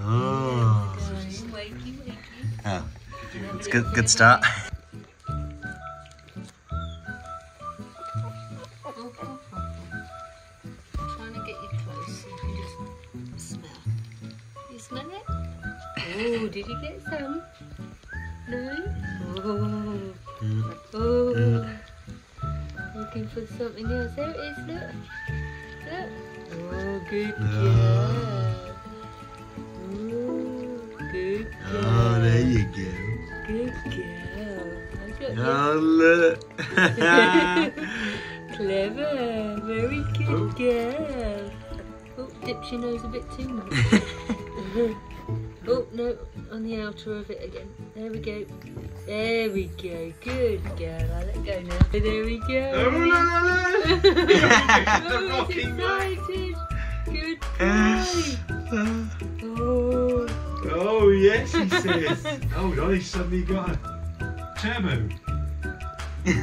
Oh. Wakey, wakey. Oh. It's a good, good start. Oh. Trying to get you close you smell. It? Did you get some? No? Oh. Oh. Looking for something else. There it is, look. Look. Oh, good No. Oh, look. Clever, very good Oh. girl. Oh, dips your nose a bit too much. oh, no, on the outer of it again. There we go. There we go. Good girl. I'll let go now. There we go. Oh, la, la, la. oh, rocking back. excited. Good boy. Oh, Oh, yes, he says. Hold on, he's suddenly got a turbo. They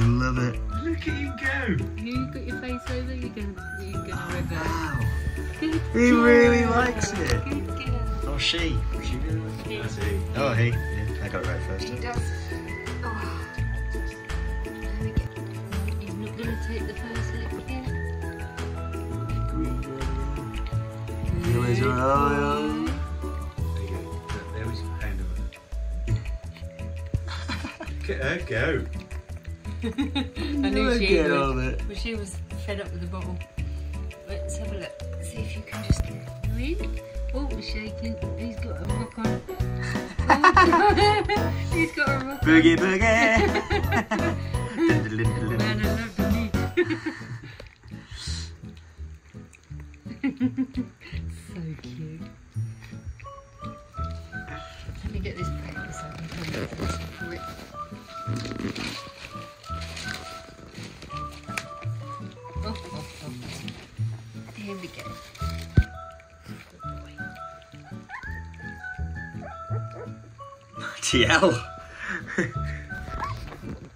love it. Look at you go. you got your face over. You're gonna, you're gonna oh, reverse. Wow. Good He girl. really likes it. Good girl. Oh, she. She really likes it. That's it. Oh, he. Yeah, I got it right first. He does. Oh. There we go. You're not going to take the first lick yet? Here is your oil. There you Look at her go. I knew Look she at would. all it. But she was fed up with the bottle. Let's have a look. See if you can just read. Oh, he's shaking. He's got a rock on. Oh, he's got a rock on. Boogie boogie. on. Man, I love the meat. so cute. Let me get this paper so I can come Oh, oh, oh. Here we go. TL.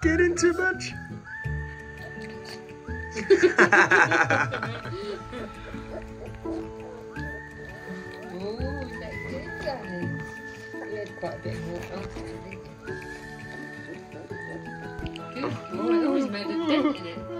Getting too much. Oh, good? You had quite a bit water. Good. Oh, he's made a dent in it.